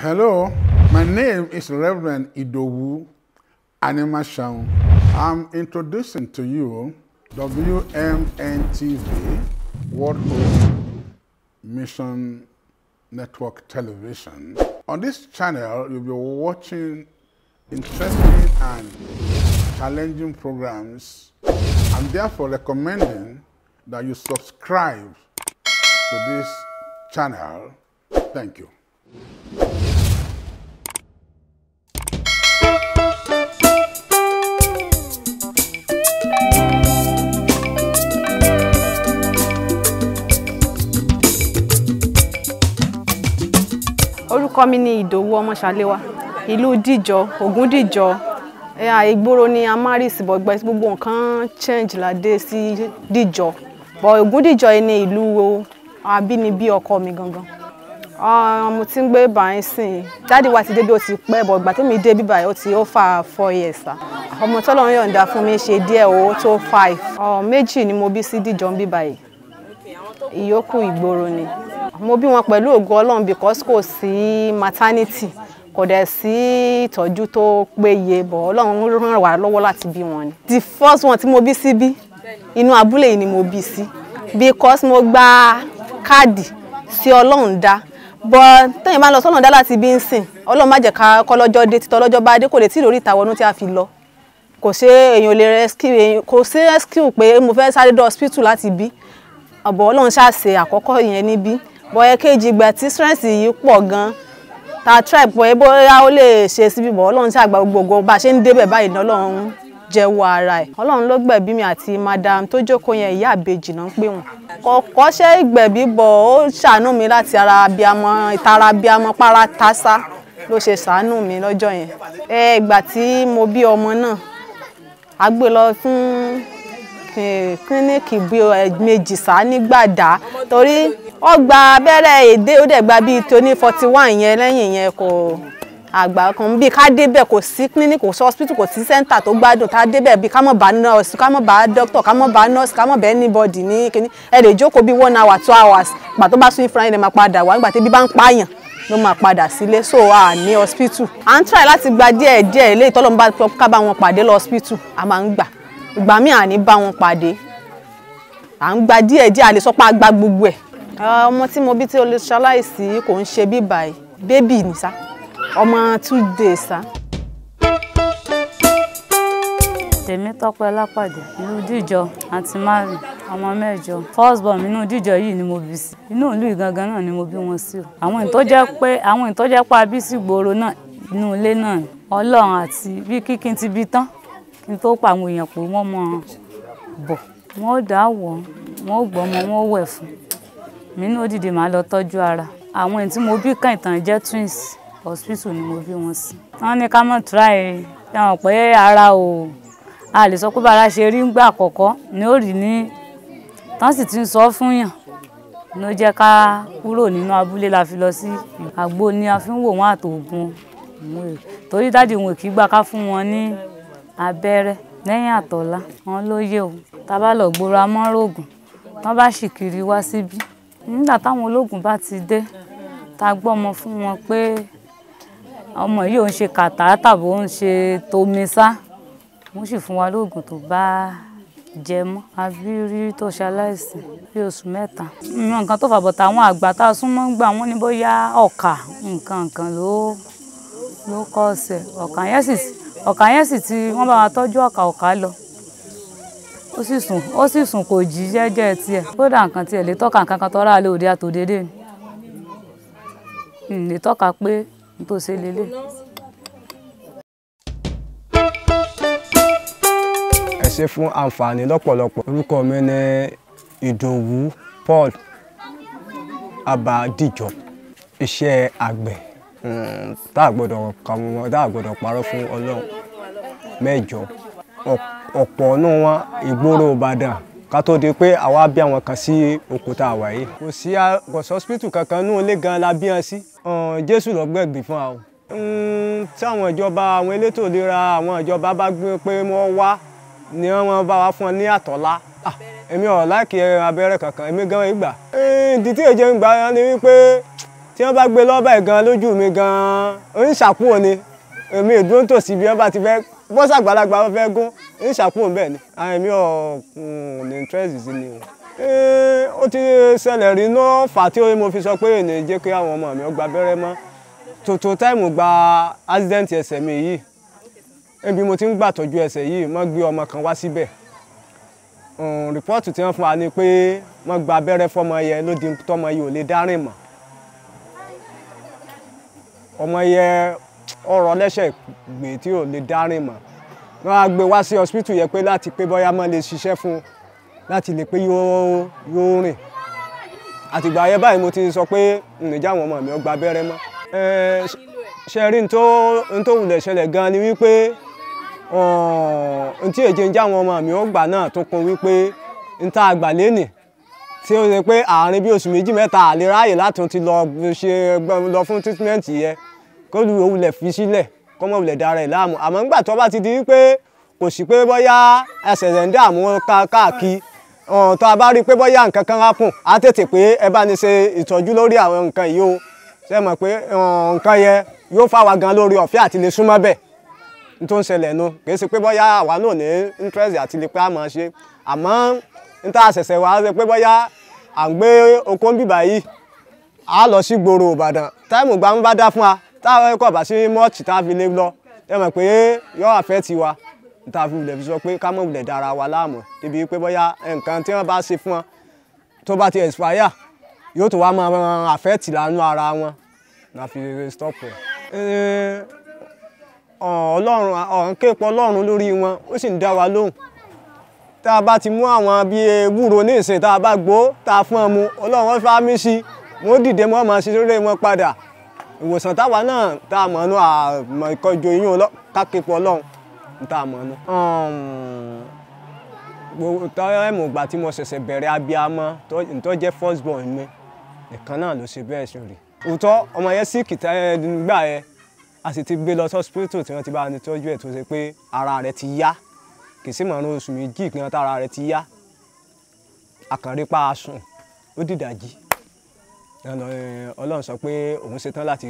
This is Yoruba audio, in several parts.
Hello, my name is Reverend Idowu Animashaun. I'm introducing to you WMNTV, World Hope Mission Network Television. On this channel, you'll be watching interesting and challenging programs. I'm therefore recommending that you subscribe to this channel. Thank you. Orúkọ mi ni ìdòwú ọmọṣàléwá ìlú dìjọ ògúndìjọ ẹ̀yà ìgboro ni a máa rí ìsìnbọ̀ gbẹ gbogbo nǹkan change ládé sí dìjọ. Bọ̀ ògúndìjọ yìí ni ìlú abínibí ọkọ mi gangan. Mo ti ń gbé báyìí sìn dáàdi wa ti débi ó ti pẹ́ bọ̀ ìgbà tẹ́mi dé bíbáyìí ó ti ó fà four years ọmọ tọ́lọ́run yọ̀ǹda fún mi ṣe díẹ̀ ó tó five. Méjì ni mo bí sí dìjọ ń bíbáyìí ìyókù ìgboro ni mo bí wọn pẹ̀lú ògo ọlọ́run because kò sí maternity kò dẹ̀ sí ìtọ́jú tó péye bọ̀ ọlọ́run ràn wá lọ́wọ́ láti bí wọn ni. the first one tí mo bí síbí inú abúlé yìí ni mo bí sí because mo gba káàdì sí ọlọ́run dá. Bọ́ tẹ́yìn bá lọ sọ́nà dá láti bí ń sìn ọlọ́run má jẹ́ ká kọ́lọ́jọ́ dé títọ́ lọ́jọ́ bá dé kò lè tí ì lórí ìtàwọ́nú tí a fi lọ. Kò ṣe èèyàn lè rescue kò sí rescue pé mo fẹ́ sáré dé hospital láti bí. Ọ̀bọ̀ ọlọ́run ṣàṣe àkọ́kọ́ yẹn níbí bọ́ ẹ kéjì ìgbà tí stress yìí pọ̀ gan. Ta try pọ̀ ẹ bóyá ó lè ṣe síbí bọ́ ọlọ́run ṣàgbà gbogbo bá ṣe ń débẹ̀ báyìí ní ọlọ́run jẹ́wọ́ ara ẹ̀. Ọlọ́run ló gbẹ̀bí mi àti madam tó jókòó yẹn ìyá àbejì náà ń pè wọ́n. Kọ̀ọ̀kọ́ ṣe ìgbẹ̀bí bọ̀ ó ṣàánú mi láti ara abiamọ ìtara abiamọ para tásá ló ṣe ṣàánú mi lọ́jọ́ yẹn. Ẹ ìgbà tí mo bí ọmọ náà a gbé lọ fún kílíníìkì bí méjì sá nígbàdá torí ó gba abẹ́rẹ́ èdè ó dẹ̀ gba bíi tóní forty one yẹn lẹ́yìn yẹn kò àgbà kan bíi ká débẹ̀ kò sí clinic kò sí hospital kò sí center tó gbádùn. A débẹ̀ bíi ká mọ̀ bá nurse ká mọ̀ bá doctor ká mọ̀ bá nurse ká mọ̀ bá anybody ní kíní. Ẹ lè jókòó bíi one hour two hours. Gbà tó bá sún ìfúnra yẹn lè máa padà wá. Nígbà tí bí bá ń pààyàn ló máa padà sílé. So a ní hospital. À ń try láti gba díẹ̀ díẹ̀ ilé ìtọ́lọ́mù bá ká bá wọn pàdé lọ hospital. A máa ń gbà. Ìgbà míì à ní bá wọn pàdé. À ń gba díẹ̀ díẹ̀ a lè sọ pé a gba gbogbo ẹ̀ ọmọ tí mo bí tí o lè ṣaláìsí kò ń ṣe bí báyìí bébì ní sá. Ọmọ two days sá. Tèmítọ́pẹ́ Lápàdé ìlú Dìjọ àti Mary ọmọ mẹ́jọ. First born inú Dìjọ yìí ni mo bí sí. Inú ìlú ìgangan náà ni mo bí wọn sí o. Àwọn ìtọ́jẹ́ pé àwọn ìtọ́jẹ́ pa bí sí gbòòrò náà inú ilé náà ni. Ọlọ́run àti bí kíkín ti bí tán kí n tó pa àwọn èèyàn pé wọ́n mọ bọ̀. Wọ́n wọ̀ wọ́n ó gbọ́mọ wọ́n wẹ̀ fún mi ní òdìdí màá lọ tọ́jú ara. Àwọn èyí tí mo bí kàn ìtàn jẹ́ twins. Hospital ni mo bí wọn sí. wọ́n ní ká mọ̀ try. Ẹ̀wọ̀n pé ara o a lè sọ pé bára ṣe rí ńgbà àkọ́kọ́ ni ó rí ní tán sì ti ń sọ fún yàn. Ló jẹ́ ká kúrò nínú abúlé la fi lọ sí àgbo ni a fi ń wò wọ́n àtòògùn torí dáàdi wọn kì í gbà ká fún wọn ní abẹ́rẹ́ lẹ́yìn àtọ̀lá. Wọn ló yé o. Tá a bá lọ gbòòrò amọ́rògùn tán bá sì kiri wá síbí nígbà táwọn ológun bá ti dé tá a gbọ́ ọmọ fún wọn pé ọmọ yìí ò ń ṣe kàtà tàbí ó ń ṣe tomisa. Wọ́n sì fún wa lóògùn tó bá jẹ mọ́. Abírí tó ṣaláìsí bí oṣù mẹ́ta. Nǹkan tó fàbọ̀ táwọn àgbà tá a súnmọ́ ń gbà wọ́n ní bóyá ọ̀kà nǹkan nǹkan ló ló kọ́ ọ̀sẹ̀. Ọ̀kà yẹn sì ọ̀kà yẹn sì ti wọ́n bá wa tọ́jú ọ̀kà ọ̀kà lọ ó sì sùn ó sì sùn kò jí jẹ́jẹ́ tiẹ̀. Kódà nǹkan tiẹ̀ lè tọ́ka nǹkan kan tọ́ra lé òde àtòdédé ni. Lè tọ́ka pé n tó ṣe lélẹ̀. ẹ ṣe fún àǹfààní lọ́pọ̀lọpọ̀. Orúkọ mi ní ìdòwú paul abadijọ. Iṣẹ́ àgbẹ̀ tá a gbọ́dọ̀ kà wọ́n tá a gbọ́dọ̀ parọ́ fún ọlọ́run. Mẹ́jọ náà wọn ìgboro ìbàdàn ká tó di pé àwa bí àwọn kan sí òkúta àwà yìí. Kò sí gọ̀sọ̀ hospital kankan ní ilé gan la bí wọn sí. Jésù ló gbẹ̀gbìn fún wa o. Tí àwọn ìjọba àwọn elétò ìlera àwọn ìjọba bá gbé pé wọ́n wá ni wọ́n bá wa fún ọ ní àtọ́lá. Èmi ò láìkí abẹ́rẹ́ kankan èmi gan ìgbà ìdí tí èjì ń gbà ni wípé tí wọ́n bá gbé lọ́bẹ̀ gan lójú mi gan ń ni. Èmi ìdúró tòsí bí wọ́n bá ti fẹ́ bọ́sà àgbàlagbà wọn fẹ́ gún ń ṣàkóò bẹ́ẹ̀ ni. Àwọn èmi ò mm, ní interest sí ni o. Eh, ó ti ṣẹlẹ̀ rí náà fà tí mo fi sọ pé ènìyàn jẹ́ kí àwọn ọmọ mi gba abẹ́rẹ́ mọ́. Tòótọ́ táìmù gba accident ẹsẹ̀ mi yìí. Ebi mo ti ń gbàtọ́jú ẹsẹ̀ yìí wọ́n gbé ọmọ kan wá síbẹ̀. Rìpọ́ọ̀tù tí wọ́n fún wa ni pé wọ́n gba abẹ́rẹ́ fọmọ yẹn ló di tọmọ yìí ò lè dárìn mọ́. Ọmọ yẹn ọ̀rọ̀ lẹ́sẹ̀ gbé tí ò lè dárìn mọ́. Wọ́n á gbé wá sí hospital yẹn pé láti pé bóyá máa lè ṣiṣẹ́ fún un láti lè pé yóò rìn. Àtìgbà yẹn báyìí mo ti sọ pé ǹjẹ́ àwọn ọmọ mi ò gba abẹ́rẹ́ mọ́. Ṣe rí n tó wulẹ̀ ṣẹlẹ̀ gan ni wípé n tí èjì ń já àwọn ọmọ mi ó gbà náà tó kún wípé n ta àgbà lẹ́nì tí ó ṣe pé àárín bí oṣù méjì mẹ́ta àlè ráàyè láti ti lọ fún treatment yẹn kó lu òwúlẹ̀ fi sílẹ̀ kó mọ̀ wulẹ̀ dára ẹ̀ láàmú. Àmọ́ nígbà tó bá ti di wípé kò sí pé bóyá ẹsẹ̀ rẹ̀ ń dààmú káàkiri tó a bá rí i pé bóyá nǹkan kan hápùn á tètè pé ẹ bá ní ṣe ìtọ́jú lórí àwọn nǹkan yìí o. Ṣe mọ̀ pé nǹkan yẹn yóò fáwa gan lórí ọ̀fẹ́ àti lè súnmọ́ bẹ̀ n tó ń ṣẹlẹ̀ nu kì í ṣe pé bóyá àwa náà ní interest àti lè pé a máa ṣe. Àmọ́ n tá a ṣẹ̀ṣẹ̀ ṣe pé bóyá à ń gbé oko ń bìbà yìí a lọ sí gbòòrò Ìbàdàn. Táìmù gbà dá fún wa táwọn ẹ̀kọ́ bá sí mọ́ọ̀tì tá a fi lè lọ ẹ mọ̀ pé yóò àfẹ́ tiwa n tá a fi wulẹ̀ fi sọ pé ká mọ̀ wulẹ̀ dára wa láàmú. Débi pé bóyá nǹkan tí wọ́n bá ṣe fún wọn tó bá ti expire yóò tó wá máa àfẹ́ tì lánú ara wọn. Na fi stop ẹ. ọlọ́run ọ̀hún kéèpọ̀ ọlọ́run lórí wọn ó sì ń dá wa lóhùn. Tá a bá ti mú àwọn bíi ewúro ní ìsìn tá a bá gbó tá a fún ọ mu ọlọ́run wọn fá mí sí wọn dìde wọn máa ṣe lórí wọn padà ìwòsàn táwa náà tá a mọ̀ ọ́nú àmọ́ ìkọjọ yín kákéèpọ̀ ọlọ́run tá a mọ̀ ọ́nú. táyẹ̀mù ìgbà tí mo ṣẹ̀ṣẹ̀ bẹ̀rẹ̀ abiyamọ tó jẹ́ first born mi nìkan náà ló ṣe bẹ́ẹ̀ ṣe rí òótọ́ ọmọ yẹn sì kìtà nígbà yẹn a sì ti gbé lọ sọ́sìpítù tí wọ́n ti bá ní tọ́jú ẹ̀ tó ṣe pé ara rẹ̀ ti yá. Kì í sì mọ̀ọ́nù oṣù méjì kí wọ́n tára rẹ̀ ti yá. Àkànrípa asùn ó dìdàjì ọlọ́run sọ pé òun ṣetán láti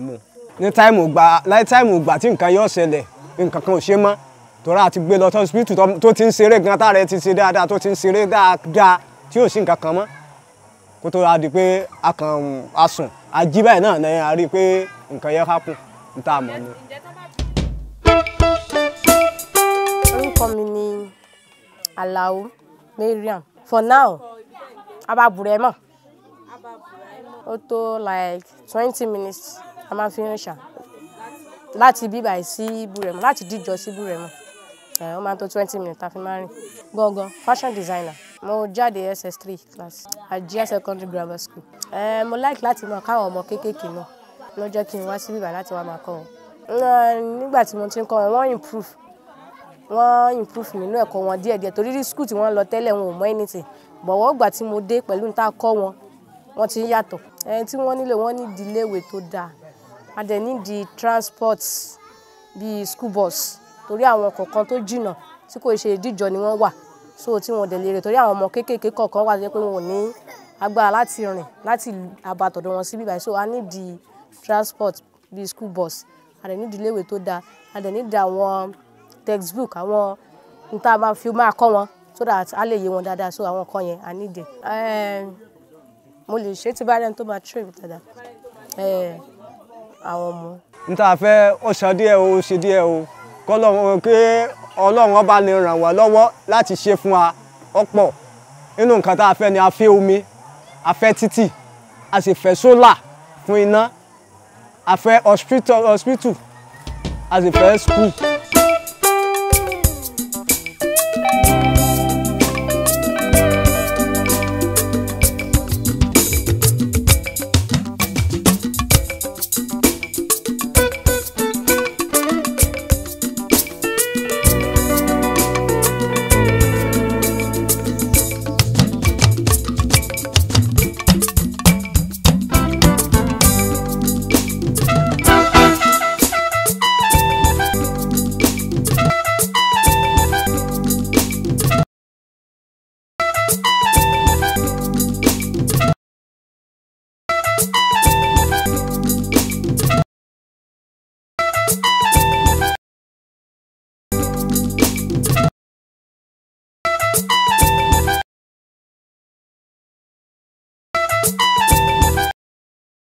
mú. Ní táìmù gbà láì táìmù gbà tí nǹkan yóò ṣẹlẹ̀ nǹkan kan ò ṣe mọ́. Tọ́ra àti gbé lọ sọ́sìpítù tó ti ń ṣeré gan tára rẹ̀ ti ṣe dáadáa tó ti ń ṣeré dáadáa tí ò sí nǹkan kan mọ́. Kó tó a di pé a kàn a sùn a jí báyìí náà ní a rí i pé nǹkan yẹn hápùn ń tà mọ́ ni. orúkọ mi ni Alao Mariam for now ababurẹ mọ ó tó like twenty minutes a máa fi ń ṣà láti bíbà sí Búrẹ̀mọ láti díjọ sí Búrẹ̀mọ ó máa tó twenty minutes tá a fi máa rìn. Gangan fashion designer. Mo jáde ss3 class Ajia secondary grammar school. Eh, mo like láti máa káwọn ọmọ kéékèèké náà. Ló jẹ́ kí n wá sí bíbá láti wá máa kọ́ wọn. Nígbà tí mo ti ń kọ́ wọn improve. Wọ́n improve nínú ẹ̀kọ́ wọn díẹ̀díẹ̀ torí rí school tí wọ́n lọ tẹ́lẹ̀ wọn ò mọ anything. Bọ̀wọ́ gbà tí mo dé pẹ̀lú níta kọ́ wọn wọ́n ti ń yàtọ̀ ẹni tí wọ́n nílò wọ́n ní di iléèwé tó dáa. A dẹ̀ ní transport bíi school bus torí àwọn kọ̀ọ̀kan tó jìnnà tí kò ṣe ìdíjọ ni wọ́n wà. So tí wọn dẹ̀ lè torí àwọn ọmọ kéékèèké kọ̀ọ̀kan wà pé wọn ní agbára láti rìn láti àbàtọ̀dọ̀ wọn síbí báyìí. So a ní transport bíi school bus. A dẹ̀ ní di iléèwé tó dáa. A dẹ̀ ní di àwọn textbook àwọn níta máa fi máa kọ́ wọn so that a lè yé wọn dáadáa. So àwọn kan yẹn a ní mo lè ṣe tí bá rẹ́ni tó máa train mi dáadáa. Àwọn ọmọ. n ta fẹ́ ó ṣan díẹ̀ o ṣe díẹ̀ o. Kọ́lọ́run kí ọlọ́run ọba lè ràn wá lọ́wọ́ láti ṣe fún wa. Ọ̀pọ̀ nínú nǹkan tá a fẹ́ ni a fẹ́ omi a fẹ́ títì a sì fẹ́ sólà fún iná a fẹ́ hospital hospital a sì fẹ́ school